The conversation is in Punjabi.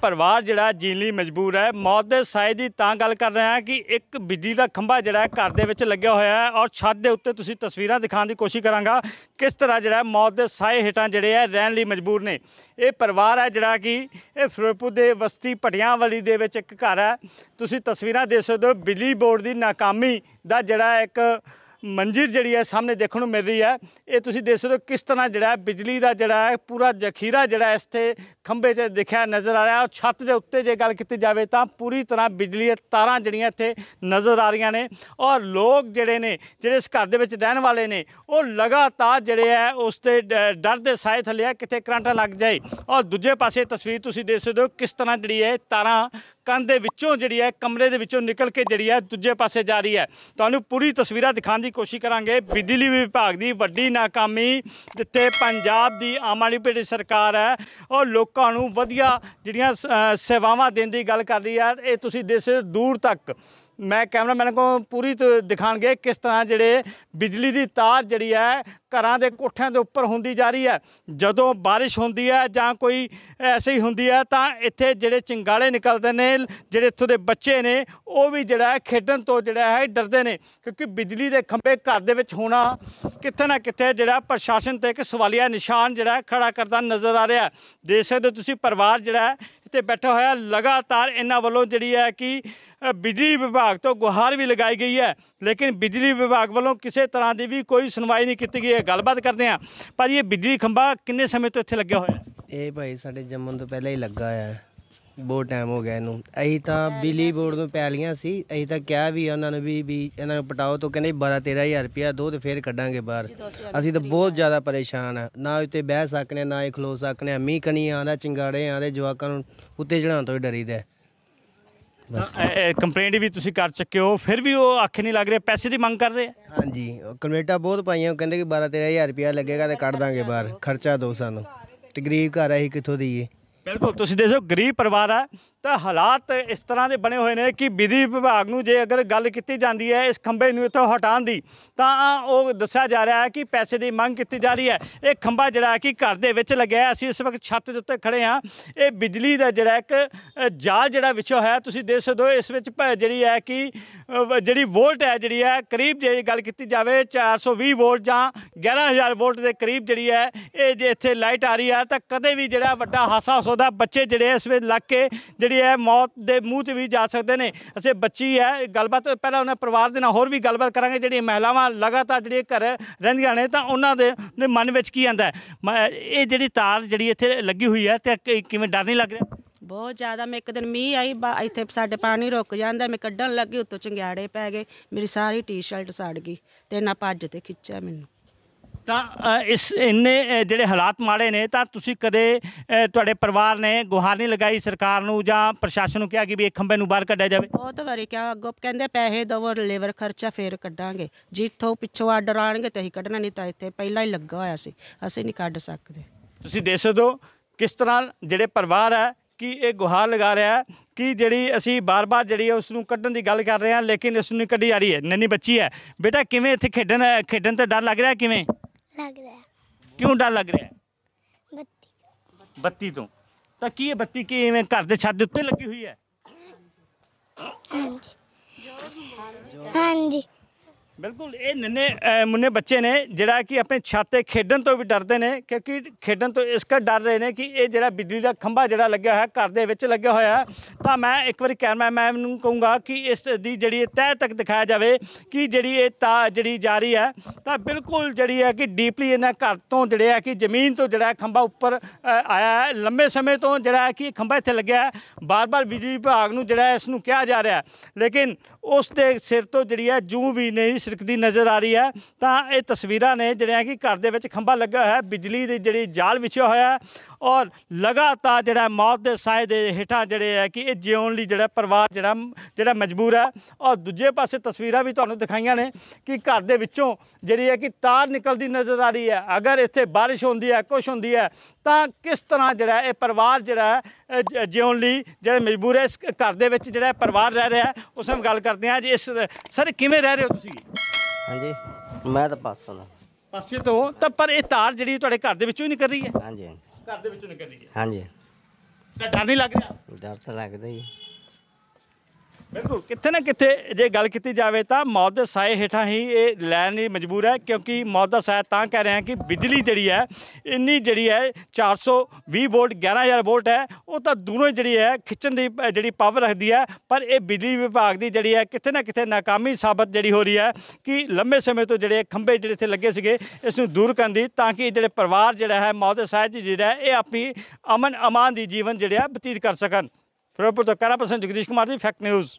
ਪਰਿਵਾਰ ਜਿਹੜਾ ਜੀਣ ਲਈ ਮਜਬੂਰ ਹੈ। ਮੌਤ ਦੇ ਸਾਏ ਦੀ ਤਾਂ ਗੱਲ ਕਰ ਰਹੇ ਹਾਂ ਕਿ ਇੱਕ ਬਿਜਲੀ ਦਾ ਖੰਭਾ ਜਿਹੜਾ ਘਰ ਦੇ ਵਿੱਚ ਲੱਗਿਆ ਹੋਇਆ ਹੈ ਔਰ ਛੱਤ ਦੇ ਉੱਤੇ ਤੁਸੀਂ ਤਸਵੀਰਾਂ ਦਿਖਾਉਣ ਦੀ ਕੋਸ਼ਿਸ਼ ਕਰਾਂਗਾ ਕਿਸ ਤਰ੍ਹਾਂ ਜਿਹੜਾ ਮੌਤ ਦੇ ਸਾਏ ਹੇਠਾਂ ਜਿਹੜੇ ਹੈ ਰਹਿਣ ਲਈ ਮਜਬੂਰ ਨੇ। ਇਹ ਪਰਿਵਾਰ ਹੈ ਜਿਹੜਾ ਕਿ ਇਹ ਫਿਰੋਜ਼ਪੁਰ ਦੇ ਬਸਤੀ ਭਟਿਆਂਵਾਲੀ ਦੇ ਵਿੱਚ ਇੱਕ ਘਰ ਹੈ। ਤੁਸੀਂ ਤਸਵੀਰਾਂ ਦੇਖ ਸਕਦੇ ਹੋ। ਬਿਜਲੀ ਬੋਰਡ ਦੀ ਨਾਕਾਮੀ ਦਾ ਜਿਹੜਾ ਇੱਕ ਮੰਜ਼ਿਲ ਜਿਹੜੀ ਹੈ ਸਾਹਮਣੇ ਦੇਖਣ ਨੂੰ ਮਿਲ ਰਹੀ ਹੈ। ਇਹ ਤੁਸੀਂ ਦੇਖ ਸਕਦੇ ਹੋ ਕਿਸ ਤਰ੍ਹਾਂ ਜਿਹੜਾ ਬਿਜਲੀ ਦਾ ਜਿਹੜਾ ਹੈ ਪੂਰਾ ਜ਼ਖੀਰਾ ਜਿਹੜਾ ਇਸ ਤੇ ਖੰਭੇ 'ਚ ਦਿਖਿਆ ਨਜ਼ਰ ਆ ਰਿਹਾ ਔਰ ਛੱਤ ਦੇ ਉੱਤੇ ਜੇ ਗੱਲ ਕੀਤੀ ਜਾਵੇ ਤਾਂ ਪੂਰੀ ਤਰ੍ਹਾਂ ਬਿਜਲੀ ਦੀਆਂ ਤਾਰਾਂ ਜਿਹੜੀਆਂ ਇੱਥੇ ਨਜ਼ਰ ਆ ਰਹੀਆਂ ਨੇ। ਔਰ ਲੋਕ ਜਿਹੜੇ ਨੇ, ਜਿਹੜੇ ਇਸ ਘਰ ਦੇ ਵਿੱਚ ਰਹਿਣ ਵਾਲੇ ਨੇ, ਉਹ ਲਗਾਤਾਰ ਜਿਹੜੇ ਹੈ ਉਸ ਤੇ ਡਰ ਦੇ ਸਾਏ ਥੱਲੇ ਆ, ਕਿਤੇ ਕਰੰਟ ਲੱਗ ਜਾਏ। ਔਰ ਦੂਜੇ ਪਾਸੇ ਤਸਵੀਰ ਤੁਸੀਂ ਦੇਖ ਸਕਦੇ ਹੋ ਕਿਸ ਤਰ੍ਹਾਂ ਜਿਹੜੀ ਹੈ ਤਾਰਾਂ ਕੰਧ ਦੇ ਵਿੱਚੋਂ ਜਿਹੜੀ ਹੈ, ਕਮਰੇ ਦੇ ਵਿੱਚੋਂ ਨਿਕਲ ਕੇ ਜਿਹੜੀ ਹੈ, ਦੂਜੇ ਪਾਸੇ ਜਾ ਰਹੀ ਹੈ। ਤੁਹਾਨੂੰ ਪੂਰੀ ਤਸਵੀਰਾਂ ਦਿਖਾਉਣ ਦੀ ਕੋਸ਼ਿਸ਼ ਕਰਾਂਗੇ। ਬਿਜਲੀ ਵਿਭਾਗ ਦੀ ਵੱਡੀ ਨਾਕਾਮੀ, ਜਿੱਥੇ ਪੰਜਾਬ ਦੀ ਆਮ ਆਦਮੀ ਪਾਰਟੀ ਸਰਕਾਰ ਹੈ ਉਹ ਲੋਕਾਂ ਨੂੰ ਵਧੀਆ ਜਿਹੜੀਆਂ ਸ- ਸੇਵਾਵਾਂ ਦੇਣ ਦੀ ਗੱਲ ਕਰ ਰਹੀ ਹੈ। ਇਹ ਤੁਸੀਂ ਦੇਸ ਦੂਰ ਤੱਕ ਮੈਂ ਕੈਮਰਾਮੈਨ ਕੋ ਪੂਰੀ ਤ- ਦਿਖਾਣਗੇ ਕਿਸ ਤਰ੍ਹਾਂ ਜਿਹੜੇ ਬਿਜਲੀ ਦੀ ਤਾਰ ਜਿਹੜੀ ਹੈ ਘਰਾਂ ਦੇ ਕੋਠਿਆਂ ਦੇ ਉੱਪਰ ਹੁੰਦੀ ਜਾ ਰਹੀ ਹੈ। ਜਦੋਂ ਬਾਰਿਸ਼ ਹੁੰਦੀ ਹੈ ਜਾਂ ਕੋਈ ਐਸੀ ਹੁੰਦੀ ਹੈ ਤਾਂ ਇੱਥੇ ਜਿਹੜੇ ਚਿੰਗਾਲੇ ਨਿਕਲਦੇ ਨੇ, ਜਿਹੜੇ ਇੱਥੋਂ ਦੇ ਬੱਚੇ ਨੇ, ਉਹ ਵੀ ਜਿਹੜਾ ਖੇਡਣ ਤੋਂ ਜਿਹੜਾ ਹੈ ਡਰਦੇ ਨੇ। ਕਿਉਂਕਿ ਬਿਜਲੀ ਦੇ ਖੰਭੇ ਘਰ ਦੇ ਵਿੱਚ ਹੋਣਾ ਕਿੱਥੇ ਨਾ ਕਿਤੇ ਜਿਹੜਾ ਪ੍ਰਸ਼ਾਸਨ ਤੇ ਇੱਕ ਸਵਾਲੀਆ ਨਿਸ਼ਾਨ ਜਿਹੜਾ ਹੈ ਖੜਾ ਕਰਦਾ ਨਜ਼ਰ ਆ ਰਿਹਾ ਦੇਖ ਸਕਦੇ ਹੋ ਤੁਸੀਂ ਪਰਿਵਾਰ ਜਿਹੜਾ 'ਤੇ ਬੈਠਾ ਹੋਇਆ ਲਗਾਤਾਰ ਇਹਨਾਂ ਵੱਲੋਂ ਜਿਹੜੀ ਹੈ ਕਿ ਬਿਜਲੀ ਵਿਭਾਗ ਤੋਂ ਗੁਹਾਰ ਵੀ ਲਗਾਈ ਗਈ ਹੈ। ਲੇਕਿਨ ਬਿਜਲੀ ਵਿਭਾਗ ਵੱਲੋਂ ਕਿਸੇ ਤਰ੍ਹਾਂ ਦੀ ਵੀ ਕੋਈ ਸੁਣਵਾਈ ਨਹੀਂ ਕੀਤੀ ਗਈ ਹੈ। ਗੱਲਬਾਤ ਕਰਦੇ ਹਾਂ। ਭਾਜੀ, ਇਹ ਬਿਜਲੀ ਖੰਭਾ ਕਿੰਨੇ ਸਮੇਂ ਤੋਂ ਇੱਥੇ ਲੱਗਿਆ ਹੋਇਆ ਹੈ? ਇਹ ਭਾਈ ਸਾਡੇ ਜੰਮਣ ਤੋਂ ਪਹਿਲਾਂ ਹੀ ਲੱਗਾ ਹੋਇਆ ਹੈ। ਬਹੁਤ ਟਾਈਮ ਹੋ ਗਿਆ ਇਹਨੂੰ। ਅਸੀਂ ਤਾਂ ਬਿਜਲੀ ਬੋਰਡ ਨੂੰ ਪੈਲੀਆਂ ਸੀ। ਅਸੀਂ ਤਾਂ ਕਿਹਾ ਵੀ ਉਹਨਾਂ ਨੂੰ ਵੀ ਵੀ ਇਹਨਾਂ ਨੂੰ ਪਟਾਓ ਤੋਂ ਕਹਿੰਦੇ 12 13000 ਰੁਪਇਆ ਦੋ ਤੇ ਫੇਰ ਕੱਢਾਂਗੇ ਬਾਹਰ। ਅਸੀਂ ਤਾਂ ਬਹੁਤ ਜ਼ਿਆਦਾ ਪਰੇਸ਼ਾਨ ਆ। ਨਾ ਉੱਤੇ ਬਹਿ ਸਕਨੇ ਨਾ ਹੀ ਖਲੋ ਸਕਨੇ ਮੀਂਹ ਕਣੀ ਆਂਦਾ ਚਿੰਗਾੜੇ ਆਂਦੇ ਜਵਾਕਾਂ ਨੂੰ ਉੱਤੇ ਚੜਾਉਣ ਤੋਂ ਹੀ ਡਰੀਦਾ ਹੈ। ਕੰਪਲੇਂਟ ਵੀ ਤੁਸੀਂ ਕਰ ਚੁੱਕੇ ਹੋ। ਫਿਰ ਵੀ ਉਹ ਅੱਖ ਨਹੀਂ ਲੱਗ ਰਿਹਾ ਪੈਸੇ ਦੀ ਮੰਗ ਕਰ ਰਹੇ ਹਾਂਜੀ ਕਨਵੇਟਾ ਬਹੁਤ ਪਾਈਆਂ। ਉਹ ਕਹਿੰਦੇ ਕਿ 12 13000 ਰੁਪਇਆ ਲੱਗੇਗਾ ਤੇ ਕੱਢ ਦਾਂਗੇ ਬਾਹਰ। ਖਰਚਾ ਦੋ ਸਾਨੂੰ। ਤੇ ਗਰੀਬ ਘਰ ਆ, ਅਸੀਂ ਕਿੱਥੋਂ ਦਈਏ? ਬਿਲਕੁਲ ਤੁਸੀਂ ਦੇਖੋ ਗਰੀਬ ਪਰਿਵਾਰ ਹੈ ਤਾਂ ਹਾਲਾਤ ਇਸ ਤਰ੍ਹਾਂ ਦੇ ਬਣੇ ਹੋਏ ਨੇ ਕਿ ਵਿਧੀ ਵਿਭਾਗ ਨੂੰ ਜੇ ਅਗਰ ਗੱਲ ਕੀਤੀ ਜਾਂਦੀ ਹੈ ਇਸ ਖੰਭੇ ਨੂੰ ਇੱਥੋਂ ਹਟਾਉਣ ਦੀ, ਤਾਂ ਉਹ ਦੱਸਿਆ ਜਾ ਰਿਹਾ ਹੈ ਕਿ ਪੈਸੇ ਦੀ ਮੰਗ ਕੀਤੀ ਜਾ ਰਹੀ ਹੈ। ਇਹ ਖੰਭਾ ਜਿਹੜਾ ਹੈ ਕਿ ਘਰ ਦੇ ਵਿੱਚ ਲੱਗਿਆ ਅਸੀਂ ਇਸ ਵਕਤ ਛੱਤ ਦੇ ਉੱਤੇ ਖੜੇ ਹਾਂ। ਇਹ ਬਿਜਲੀ ਦਾ ਜਿਹੜਾ ਇੱਕ ਜਾਲ ਜਿਹੜਾ ਵਿਛਿਆ ਹੋਇਆ ਤੁਸੀਂ ਦੇਖ ਸਕਦੇ ਹੋ। ਇਸ ਵਿੱਚ ਪ- ਜਿਹੜੀ ਹੈ ਕਿ ਜਿਹੜੀ ਵੋਲਟ ਹੈ, ਜਿਹੜੀ ਹੈ, ਕਰੀਬ ਜੇ ਗੱਲ ਕੀਤੀ ਜਾਵੇ 420 ਵੋਲਟ ਜਾਂ 11000 ਵੋਲਟ ਦੇ ਕਰੀਬ ਜਿਹੜੀ ਹੈ, ਇਹ ਜੇ ਇੱਥੇ ਲਾਈਟ ਆ ਰਹੀ ਹੈ, ਤਾਂ ਕਦੇ ਵੀ ਜਿਹੜਾ ਵੱਡਾ ਹਾਸਾ ਹੋ ਸਕਦਾ ਬੱਚੇ ਜਿਹੜੇ ਇਸ ਵਿੱਚ ਲੱਗ ਕੇ ਜਿਹੜੀ ਹੈ ਮੌਤ ਦੇ ਮੂੰਹ 'ਚ ਵੀ ਜਾ ਸਕਦੇ ਨੇ। ਅਸੀਂ ਬੱਚੀ ਹੈ ਗੱਲਬਾਤ ਪਹਿਲਾਂ ਉਹਨਾਂ ਪਰਿਵਾਰ ਦੇ ਨਾਲ ਹੋਰ ਵੀ ਗੱਲਬਾਤ ਕਰਾਂਗੇ। ਜਿਹੜੀਆਂ ਮਹਿਲਾਵਾਂ ਲਗਾਤਾਰ ਜਿਹੜੀਆਂ ਘਰ ਰਹਿੰਦੀਆਂ ਨੇ, ਤਾਂ ਉਹਨਾਂ ਦੇ ਮਨ ਵਿੱਚ ਕੀ ਆਂਦਾ ਮ- ਇਹ ਜਿਹੜੀ ਤਾਰ ਜਿਹੜੀ ਇੱਥੇ ਲੱਗੀ ਹੋਈ ਹੈ, ਤੇ ਕਿ- ਕਿਵੇਂ ਡਰ ਨਹੀਂ ਲੱਗ ਰਿਹਾ? ਬਹੁਤ ਜ਼ਿਆਦਾ, ਮੈਂ ਇੱਕ ਦਿਨ ਮੀਂਹ ਆਈ ਇੱਥੇ ਸਾਡੇ ਪਾਣੀ ਰੁਕ ਜਾਂਦਾ, ਮੈਂ ਕੱਢਣ ਲੱਗੀ, ਉੱਤੋਂ ਚੰਗਿਆੜੇ ਪੈ ਗਏ, ਮੇਰੀ ਸਾਰੀ ਟੀ-ਸ਼ਰਟ ਸੜ ਗਈ, ਤੇ ਨਾ ਭੱਜ ਤੇ ਖਿੱਚਿਆ ਮੈਨੂੰ। ਤਾਂ ਇਸ ਇੰਨੇ ਜਿਹੜੇ ਹਾਲਾਤ ਮਾੜੇ ਨੇ ਤਾਂ ਤੁਸੀਂ ਕਦੇ ਤੁਹਾਡੇ ਪਰਿਵਾਰ ਨੇ ਗੁਹਾਰ ਨਹੀਂ ਲਗਾਈ ਸਰਕਾਰ ਨੂੰ ਜਾਂ ਪ੍ਰਸ਼ਾਸਨ ਨੂੰ ਕਿਹਾ ਕਿ ਵੀ ਇਹ ਖੰਭੇ ਨੂੰ ਬਾਹਰ ਕੱਢਿਆ ਜਾਵੇ? ਬਹੁਤ ਵਾਰੀ ਕਿਹਾ ਅੱਗੋਂ ਕਹਿੰਦੇ ਪੈਸੇ ਦਵੋ ਲੇਬਰ ਖਰਚਾ ਫੇਰ ਕੱਢਾਂਗੇ। ਜਿੱਥੋਂ ਪਿੱਛੋਂ ਆਰਡਰ ਆਣਗੇ ਤੇ ਅਸੀਂ ਕੱਢਣਾ ਨਹੀਂ ਤਾਂ ਇੱਥੇ ਪਹਿਲਾਂ ਹੀ ਲੱਗਾ ਹੋਇਆ ਸੀ। ਅਸੀਂ ਨਹੀਂ ਕੱਢ ਸਕਦੇ। ਤੁਸੀਂ ਦੇਖ ਸਕਦੇ ਹੋ ਕਿਸ ਤਰ੍ਹਾਂ ਜਿਹੜੇ ਪਰਿਵਾਰ ਹੈ ਕਿ ਇਹ ਗੁਹਾਰ ਲਗਾ ਰਿਹਾ ਹੈ ਕਿ ਜਿਹੜੀ ਅਸੀਂ ਬਾਰ-ਬਾਰ ਜਿਹੜੀ ਉਸ ਨੂੰ ਕੱਢਣ ਦੀ ਗੱਲ ਕਰ ਰਹੇ ਹਾਂ ਲੇਕਿਨ ਇਸ ਨੂੰ ਕੱਢੀ ਜਾ ਰਹੀ ਹੈ। ਨੰਨੀ ਬੱਚੀ ਹੈ। ਬੇਟਾ ਕਿਵੇਂ ਇੱਥੇ ਖੇਡਣ ਖੇਡਣ ਤੇ ਡਰ ਲੱਗ ਰਿਹਾ ਕਿਵੇਂ? ਲੱਗਦਾ ਹੈ। ਕਿਉਂ ਡਰ ਲੱਗ ਰਿਹਾ ਬੱਤੀ। ਬੱਤੀ ਤੋਂ। ਤਾਂ ਕੀ ਇਹ ਬੱਤੀ ਕਿਵੇਂ ਘਰ ਦੇ ਛੱਤ ਦੇ ਉੱਤੇ ਲੱਗੀ ਹੋਈ ਹੈ? ਹਾਂਜੀ। ਹਾਂਜੀ। ਬਿਲਕੁਲ, ਇਹ ਨੰਨੇ ਮੁੰਨੇ ਬੱਚੇ ਨੇ ਜਿਹੜਾ ਕਿ ਆਪਣੇ ਛੱਤ ਖੇਡਣ ਤੋਂ ਵੀ ਡਰਦੇ ਨੇ, ਕਿਉਂਕਿ ਖੇਡਣ ਤੋਂ ਇਸ ਕਰ ਡਰ ਰਹੇ ਨੇ ਕਿ ਇਹ ਜਿਹੜਾ ਬਿਜਲੀ ਦਾ ਖੰਭਾ ਜਿਹੜਾ ਲੱਗਿਆ ਹੋਇਆ, ਘਰ ਦੇ ਵਿੱਚ ਲੱਗਿਆ ਹੋਇਆ, ਤਾਂ ਮੈਂ ਇੱਕ ਵਾਰੀ ਕੈਮਰਾਮੈਨ ਨੂੰ ਕਹੂੰਗਾ ਕਿ ਇਸ ਦੀ ਜਿਹੜੀ ਇਹ ਤਹਿ ਤੱਕ ਦਿਖਾਇਆ ਜਾਵੇ ਕਿ ਜਿਹੜੀ ਇਹ ਤਾ, ਜਿਹੜੀ ਜਾ ਰਹੀ ਹੈ, ਤਾਂ ਬਿਲਕੁਲ ਜਿਹੜੀ ਹੈ ਕਿ ਡੀਪਲੀ ਇਹਨਾਂ ਘਰ ਤੋਂ ਜਿਹੜੇ ਹੈ ਕਿ ਜ਼ਮੀਨ ਤੋਂ ਜਿਹੜਾ ਖੰਭਾ ਉੱਪਰ ਆਇਆ ਹੈ, ਲੰਬੇ ਸਮੇਂ ਤੋਂ ਜਿਹੜਾ ਹੈ ਕਿ ਖੰਭਾ ਇੱਥੇ ਲੱਗਿਆ ਹੈ, ਬਾਰ-ਬਾਰ ਬਿਜਲੀ ਵਿਭਾਗ ਨੂੰ ਜਿਹੜਾ ਇਸ ਨੂੰ ਕਿਹਾ ਜਾ ਰਿਹਾ ਲੇਕਿਨ ਉਸ ਦੇ ਸਿਰ ਤੋਂ ਜਿਹੜੀ ਹੈ ਜੂੰ ਵੀ ਨਹੀਂ ਸਿਰਕਦੀ ਨਜ਼ਰ ਆ ਰਹੀ ਹੈ, ਤਾਂ ਇਹ ਤਸਵੀਰਾਂ ਨੇ ਜਿਹੜੀਆਂ ਕਿ ਘਰ ਦੇ ਵਿੱਚ ਖੰਭਾ ਲੱਗਾ ਹੋਇਆ ਹੈ, ਬਿਜਲੀ ਦੀ ਜਿਹੜੀ ਜਾਲ ਵਿਛਿਆ ਹੋਇਆ ਹੈ ਔਰ ਲਗਾਤਾਰ ਜਿਹੜਾ ਮੌਤ ਦੇ ਸਾਏ ਦੇ ਹੇਠਾਂ ਜਿਹੜੇ ਹੈ ਕਿ ਇਹ ਜਿਉਣ ਲਈ ਜਿਹੜਾ ਪਰਿਵਾਰ ਜਿਹੜਾ ਜਿਹੜਾ ਮਜਬੂਰ ਹੈ। ਔਰ ਦੂਜੇ ਪਾਸੇ ਤਸਵੀਰਾਂ ਵੀ ਤੁਹਾਨੂੰ ਦਿਖਾਈਆਂ ਨੇ ਕਿ ਘਰ ਦੇ ਵਿੱਚੋਂ ਜਿਹੜੀ ਹੈ ਕਿ ਤਾਰ ਨਿਕਲਦੀ ਨਜ਼ਰ ਆ ਰਹੀ ਹੈ। ਅਗਰ ਇੱਥੇ ਬਾਰਿਸ਼ ਹੁੰਦੀ ਹੈ ਕੁਛ ਹੁੰਦੀ ਹੈ ਤਾਂ ਕਿਸ ਤਰ੍ਹਾਂ ਜਿਹੜਾ ਇਹ ਪਰਿਵਾਰ ਜਿਹੜਾ ਜਿਉਣ ਲਈ ਜਿਹੜਾ ਮਜਬੂਰ ਹੈ ਇਸ ਘਰ ਦੇ ਵਿੱਚ ਜਿਹੜਾ ਪਰਿਵਾਰ ਰਹਿ ਰਿਹਾ ਉਸ ਨਾਲ ਗੱਲ ਕਰਦੇ ਹਾਂ। ਜੀ ਇਸ ਸਰ ਕਿਵੇਂ ਰਹਿ ਰਹੇ ਹੋ ਤੁਸੀਂ? ਹਾਂਜੀ ਮੈਂ ਤਾਂ ਪਾਸੋਂ ਦਾ ਪਾਸੇ ਤੋਂ ਤਾਂ ਪਰ ਇਹ ਤਾਰ ਜਿਹੜੀ ਤੁਹਾਡੇ ਘਰ ਦੇ ਵਿੱਚੋਂ ਹੀ ਨਿਕਲ ਰਹੀ ਹੈ? ਹਾਂਜੀ। ਘਰ ਦੇ ਵਿੱਚੋਂ ਨਿਕਲ ਹੈ ਹਾਂਜੀ। ਤਾਂ ਡਰ ਨਹੀਂ ਲੱਗ ਰਿਹਾ? ਡਰ ਤਾਂ ਲੱਗਦਾ ਹੈ। ਬਿਲਕੁਲ, ਕਿੱਥੇ ਨਾ ਕਿੱਥੇ ਜੇ ਗੱਲ ਕੀਤੀ ਜਾਵੇ ਤਾਂ ਮੌਤ ਦੇ ਸਾਏ ਹੇਠਾਂ ਹੀ ਇਹ ਲੈਣ ਲਈ ਮਜਬੂਰ ਹੈ, ਕਿਉਂਕਿ ਮੌਤ ਦਾ ਸਾਇਆ ਤਾਂ ਕਹਿ ਰਹੇ ਹਾਂ ਕਿ ਬਿਜਲੀ ਜਿਹੜੀ ਹੈ, ਇੰਨੀ ਜਿਹੜੀ ਹੈ 420 ਵੋਲਟ 11000 ਵੋਲਟ ਹੈ, ਉਹ ਤਾਂ ਦੋਨੋਂ ਜਿਹੜੀ ਹੈ ਖਿੱਚਣ ਦੀ ਜਿਹੜੀ ਪਾਵਰ ਰੱਖਦੀ ਹੈ, ਪਰ ਇਹ ਬਿਜਲੀ ਵਿਭਾਗ ਦੀ ਜਿਹੜੀ ਹੈ ਕਿਤੇ ਨਾ ਕਿਤੇ ਨਾਕਾਮੀ ਸਾਬਤ ਜਿਹੜੀ ਹੋ ਰਹੀ ਹੈ ਕਿ ਲੰਬੇ ਸਮੇਂ ਤੋਂ ਜਿਹੜੇ ਖੰਭੇ ਜਿਹੜੇ ਇੱਥੇ ਲੱਗੇ ਸੀਗੇ, ਇਸ ਨੂੰ ਦੂਰ ਕਰਨ ਦੀ, ਤਾਂ ਕਿ ਜਿਹੜੇ ਪਰਿਵਾਰ ਜਿਹੜਾ ਹੈ, ਮੌਤ ਦੇ ਸਾਏ 'ਚ ਜਿਹੜਾ ਇਹ ਆਪਣੀ ਅਮਨ ਅਮਾਨ ਦੀ ਜੀਵਨ ਜਿਹੜਾ ਹੈ ਬਤੀਤ ਕਰ ਸਕਣ। ਫਿਰੋਜ਼ਪੁਰ ਤੋਂ camera person Jagdish Kumar ji fact news